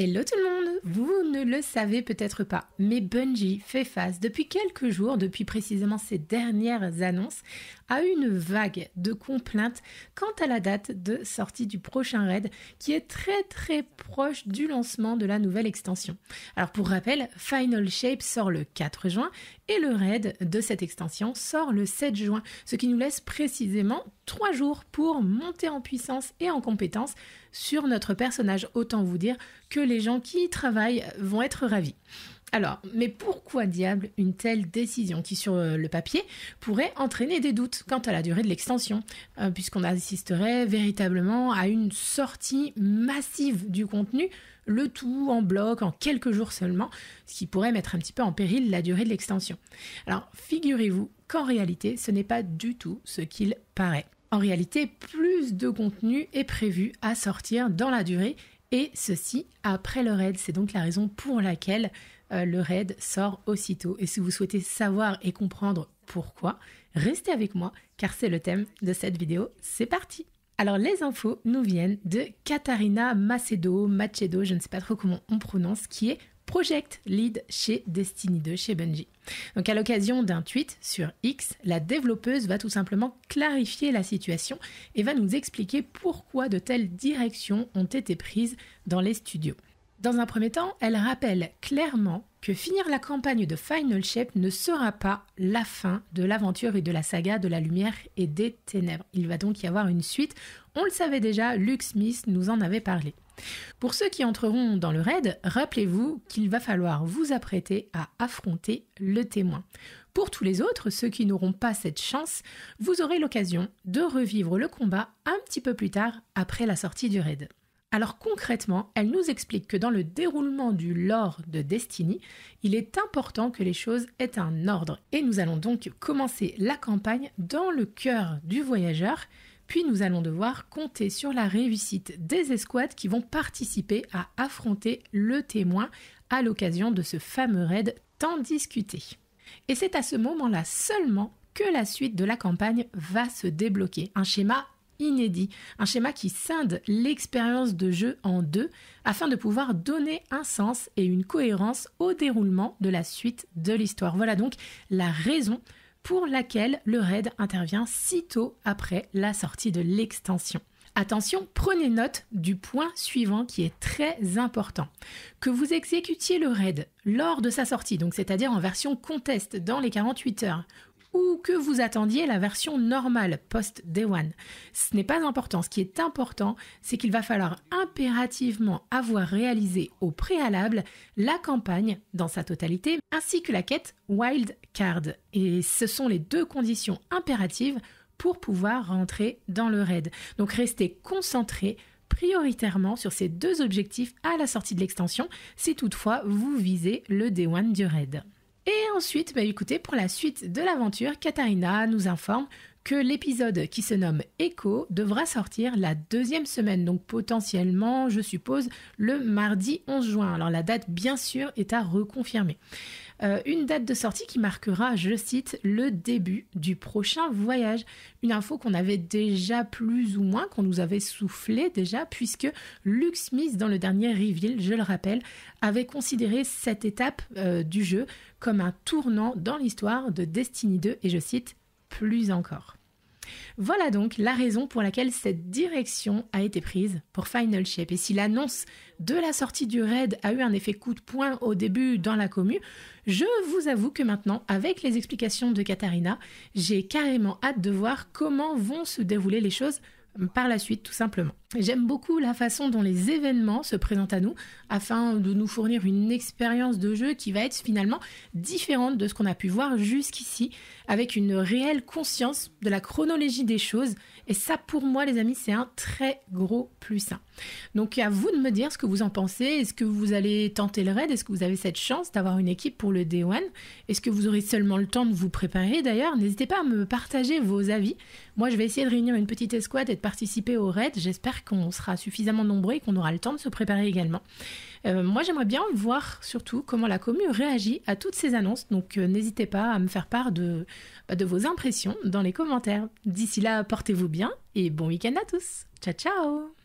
Hello tout le monde. Vous ne le savez peut-être pas, mais Bungie fait face depuis quelques jours, depuis précisément ces dernières annonces, à une vague de complaintes quant à la date de sortie du prochain raid qui est très très proche du lancement de la nouvelle extension. Alors pour rappel, Final Shape sort le 4 juin et le raid de cette extension sort le 7 juin, ce qui nous laisse précisément 3 jours pour monter en puissance et en compétence sur notre personnage. Autant vous dire que les gens qui y travaillent vont être ravis. Alors, mais pourquoi diable une telle décision qui sur euh, le papier pourrait entraîner des doutes quant à la durée de l'extension, euh, puisqu'on assisterait véritablement à une sortie massive du contenu, le tout en bloc, en quelques jours seulement, ce qui pourrait mettre un petit peu en péril la durée de l'extension. Alors, figurez-vous qu'en réalité, ce n'est pas du tout ce qu'il paraît. En réalité, plus de contenu est prévu à sortir dans la durée et ceci après le raid. C'est donc la raison pour laquelle euh, le raid sort aussitôt. Et si vous souhaitez savoir et comprendre pourquoi, restez avec moi car c'est le thème de cette vidéo. C'est parti alors les infos nous viennent de Katarina Macedo, Macedo, je ne sais pas trop comment on prononce, qui est Project Lead chez Destiny 2, chez Bungie. Donc à l'occasion d'un tweet sur X, la développeuse va tout simplement clarifier la situation et va nous expliquer pourquoi de telles directions ont été prises dans les studios. Dans un premier temps, elle rappelle clairement que finir la campagne de Final Shape ne sera pas la fin de l'aventure et de la saga de la lumière et des ténèbres. Il va donc y avoir une suite. On le savait déjà, Luke Smith nous en avait parlé. Pour ceux qui entreront dans le raid, rappelez-vous qu'il va falloir vous apprêter à affronter le témoin. Pour tous les autres, ceux qui n'auront pas cette chance, vous aurez l'occasion de revivre le combat un petit peu plus tard après la sortie du raid. Alors concrètement, elle nous explique que dans le déroulement du lore de Destiny, il est important que les choses aient un ordre. Et nous allons donc commencer la campagne dans le cœur du voyageur, puis nous allons devoir compter sur la réussite des escouades qui vont participer à affronter le témoin à l'occasion de ce fameux raid tant discuté. Et c'est à ce moment-là seulement que la suite de la campagne va se débloquer. Un schéma inédit, un schéma qui scinde l'expérience de jeu en deux afin de pouvoir donner un sens et une cohérence au déroulement de la suite de l'histoire. Voilà donc la raison pour laquelle le raid intervient si tôt après la sortie de l'extension. Attention, prenez note du point suivant qui est très important. Que vous exécutiez le raid lors de sa sortie, donc c'est-à-dire en version contest dans les 48 heures, ou que vous attendiez la version normale post-Day One. Ce n'est pas important. Ce qui est important, c'est qu'il va falloir impérativement avoir réalisé au préalable la campagne dans sa totalité, ainsi que la quête Wild Card. Et ce sont les deux conditions impératives pour pouvoir rentrer dans le raid. Donc restez concentré prioritairement sur ces deux objectifs à la sortie de l'extension si toutefois vous visez le Day One du raid. Et ensuite, bah écoutez, pour la suite de l'aventure, Katharina nous informe que l'épisode qui se nomme Echo devra sortir la deuxième semaine, donc potentiellement, je suppose, le mardi 11 juin. Alors la date, bien sûr, est à reconfirmer. Euh, une date de sortie qui marquera, je cite, le début du prochain voyage. Une info qu'on avait déjà plus ou moins, qu'on nous avait soufflé déjà, puisque Luke Smith, dans le dernier reveal, je le rappelle, avait considéré cette étape euh, du jeu comme un tournant dans l'histoire de Destiny 2, et je cite, plus encore. Voilà donc la raison pour laquelle cette direction a été prise pour Final Shape. Et si l'annonce de la sortie du raid a eu un effet coup de poing au début dans la commune, je vous avoue que maintenant, avec les explications de Katharina, j'ai carrément hâte de voir comment vont se dérouler les choses par la suite, tout simplement. J'aime beaucoup la façon dont les événements se présentent à nous afin de nous fournir une expérience de jeu qui va être finalement différente de ce qu'on a pu voir jusqu'ici avec une réelle conscience de la chronologie des choses. Et ça pour moi les amis c'est un très gros plus. Donc à vous de me dire ce que vous en pensez, est-ce que vous allez tenter le raid, est-ce que vous avez cette chance d'avoir une équipe pour le Day One, est-ce que vous aurez seulement le temps de vous préparer? D'ailleurs, n'hésitez pas à me partager vos avis. Moi je vais essayer de réunir une petite escouade et de participer au raid, j'espère qu'on sera suffisamment nombreux et qu'on aura le temps de se préparer également. Euh, moi, j'aimerais bien voir surtout comment la commune réagit à toutes ces annonces. Donc, euh, n'hésitez pas à me faire part de, de vos impressions dans les commentaires. D'ici là, portez-vous bien et bon week-end à tous. Ciao, ciao